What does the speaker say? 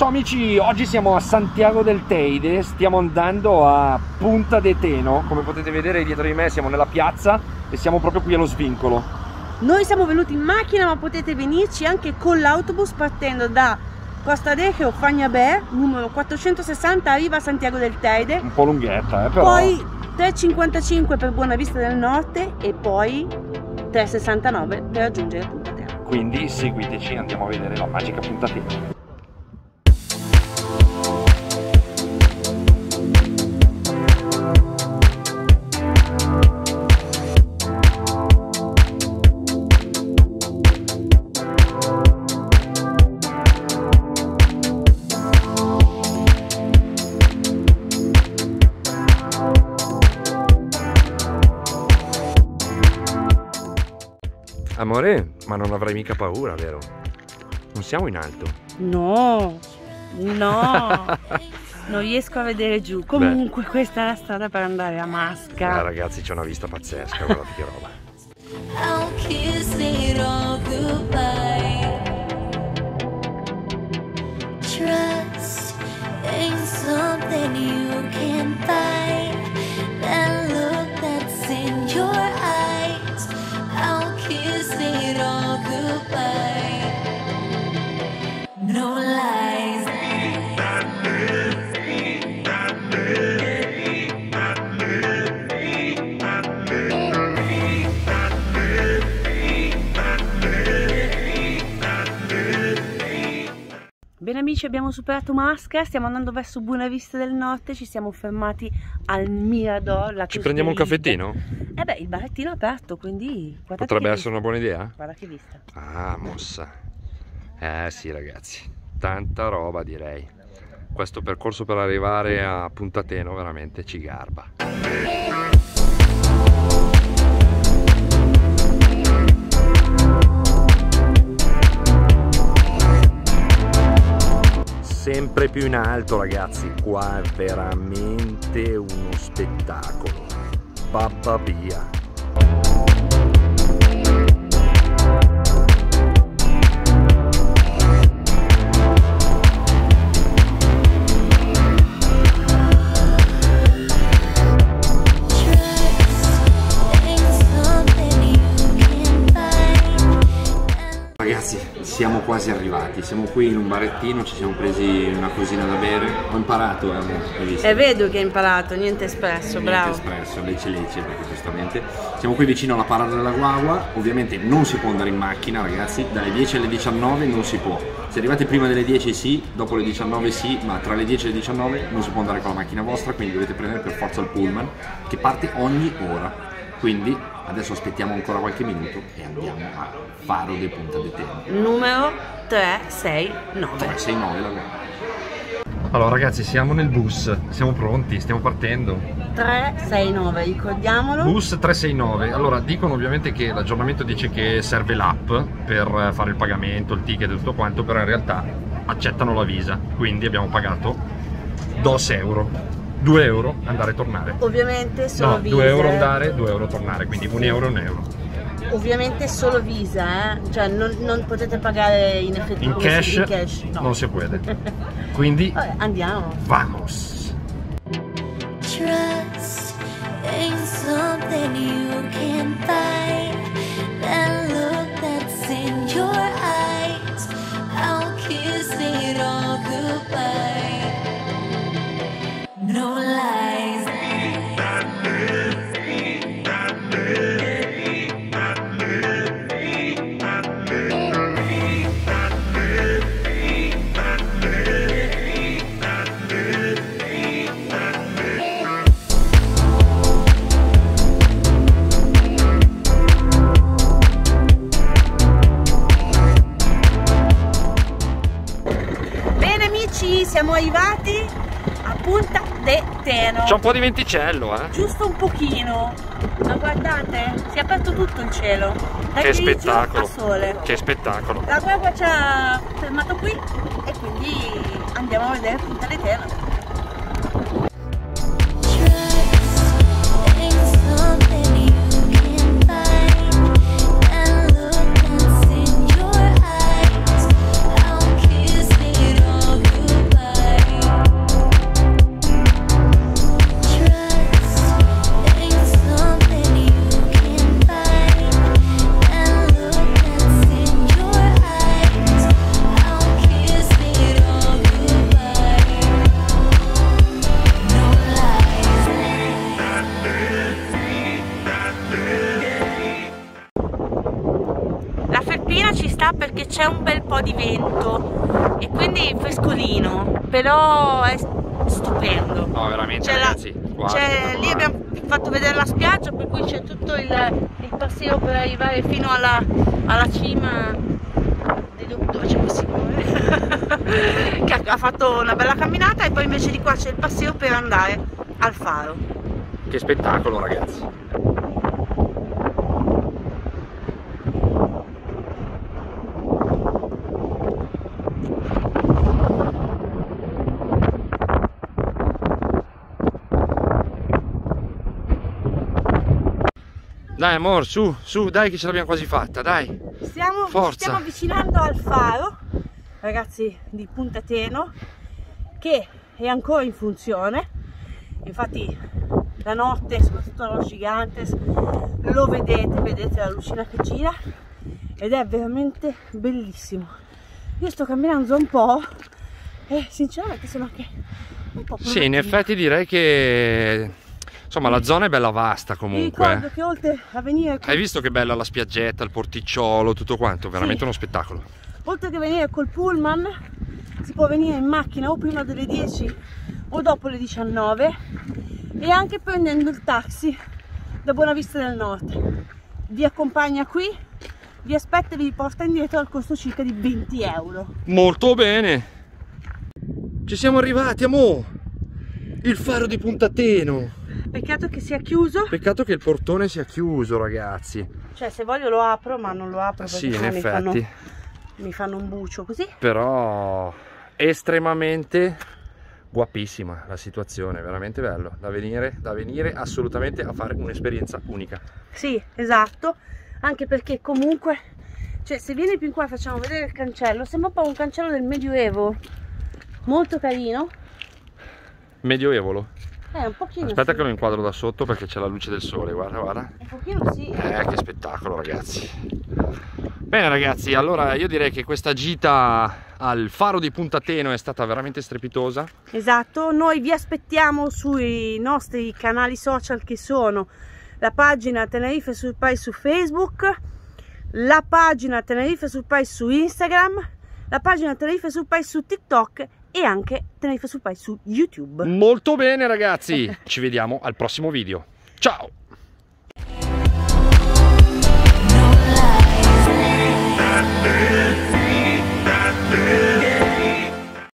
Ciao amici, oggi siamo a Santiago del Teide, stiamo andando a Punta de Teno, come potete vedere dietro di me siamo nella piazza e siamo proprio qui allo svincolo. Noi siamo venuti in macchina ma potete venirci anche con l'autobus partendo da Costa Deje o Fagnabè, numero 460, arriva a Santiago del Teide. Un po' lunghetta, eh, però. Poi 3,55 per Buona Vista del Norte e poi 3,69 per raggiungere Punta Terra. Quindi seguiteci, andiamo a vedere la magica Punta Teno. Amore, ma non avrai mica paura, vero? Non siamo in alto. No, no, non riesco a vedere giù. Comunque Beh. questa è la strada per andare a Masca. Eh, ragazzi, c'è una vista pazzesca, guardate che roba. Trust ain't something you can buy. Abbiamo superato Masca, stiamo andando verso Buona Vista del Norte, ci siamo fermati al Mirador. La ci prendiamo un caffettino? Eh beh il barettino è aperto quindi... Potrebbe essere una buona idea? Guarda che vista. Ah mossa. Eh sì ragazzi, tanta roba direi. Questo percorso per arrivare a Punta Teno veramente ci garba. Sempre più in alto ragazzi. Qua è veramente uno spettacolo. Babba via siamo quasi arrivati, siamo qui in un barettino, ci siamo presi una cosina da bere, ho imparato, eh, E vedo che hai imparato, niente espresso, niente bravo. espresso, lece lece, perché giustamente. Siamo qui vicino alla parata della Guagua, ovviamente non si può andare in macchina ragazzi, dalle 10 alle 19 non si può. Se arrivate prima delle 10 sì, dopo le 19 sì, ma tra le 10 e le 19 non si può andare con la macchina vostra, quindi dovete prendere per forza il pullman, che parte ogni ora. Quindi adesso aspettiamo ancora qualche minuto e andiamo a Faro de Punta de Teno. Numero 369. 369 la guarda. Allora ragazzi siamo nel bus, siamo pronti, stiamo partendo. 369, ricordiamolo. Bus 369, allora dicono ovviamente che l'aggiornamento dice che serve l'app per fare il pagamento, il ticket e tutto quanto, però in realtà accettano la visa, quindi abbiamo pagato 2 euro 2 euro andare e tornare. Ovviamente solo no, Visa. 2 euro andare, 2 euro tornare, quindi un euro e un euro. Ovviamente solo Visa, eh? cioè non, non, potete pagare in effettivo. In cash, in cash no. non si può. Quindi Vabbè, andiamo. Vamos. Trust ain't something you can buy. Siamo arrivati a Punta de Teno. C'è un po' di venticello, eh? Giusto un pochino. Ma guardate, si è aperto tutto il cielo. Dai che spettacolo. Sole. Che spettacolo. La guagua ci ha fermato qui e quindi andiamo a vedere Punta de Teno. Alpina ci sta perché c'è un bel po' di vento e quindi è frescolino, però è stupendo. No, veramente, ragazzi, la, guarda, lì abbiamo fatto vedere la spiaggia, per cui c'è tutto il, il, passeio per arrivare fino alla, alla cima dove c'è Massimo, eh? che ha fatto una bella camminata e poi invece di qua c'è il passeo per andare al faro. Che spettacolo, ragazzi! Dai amor, su, su, dai che ce l'abbiamo quasi fatta, dai. Stiamo, Forza. stiamo avvicinando al faro, ragazzi di Punta Teno, che è ancora in funzione. Infatti la notte, soprattutto allo Gigantes, lo vedete, vedete la lucina che gira ed è veramente bellissimo. Io sto camminando un po' e sinceramente sono anche un po' Sì, in effetti direi che insomma la zona è bella vasta comunque. ricordo che oltre a venire Hai visto che bella la spiaggetta, il porticciolo, tutto quanto, veramente Sì. uno spettacolo. oltre che venire col pullman si può venire in macchina o prima delle 10 o dopo le 19 e anche prendendo il taxi da Buonavista del Nord vi accompagna qui vi aspetta e vi porta indietro al costo circa di 20 euro Molto bene. Ci siamo arrivati, amo. Il faro di Puntateno. Peccato che sia chiuso Peccato che il portone sia chiuso, ragazzi. cioè se voglio lo apro ma non lo apro perché Sì, in mi fanno, effetti. mi fanno un bucio così Però estremamente guapissima la situazione, veramente bello. Da venire, da venire assolutamente a fare un'esperienza unica. Sì, esatto, anche perché comunque, cioè se vieni più in qua facciamo vedere il cancello, sembra un po' un cancello del Medioevo, molto carino, Medioevolo. Eh un pochino Aspetta sì. che lo inquadro da sotto perché c'è la luce del sole, guarda, guarda. Un pochino sì, Eh, che spettacolo ragazzi. Bene ragazzi, allora io direi che questa gita al faro di Puntateno è stata veramente strepitosa. esatto, noi vi aspettiamo sui nostri canali social che sono la pagina Tenerife Surprise su Facebook, la pagina Tenerife Surprise su Instagram, la pagina Tenerife Surprise su TikTok e anche Tenerife sul Pai su YouTube. Molto bene ragazzi, ci vediamo al prossimo video. Ciao! Hey.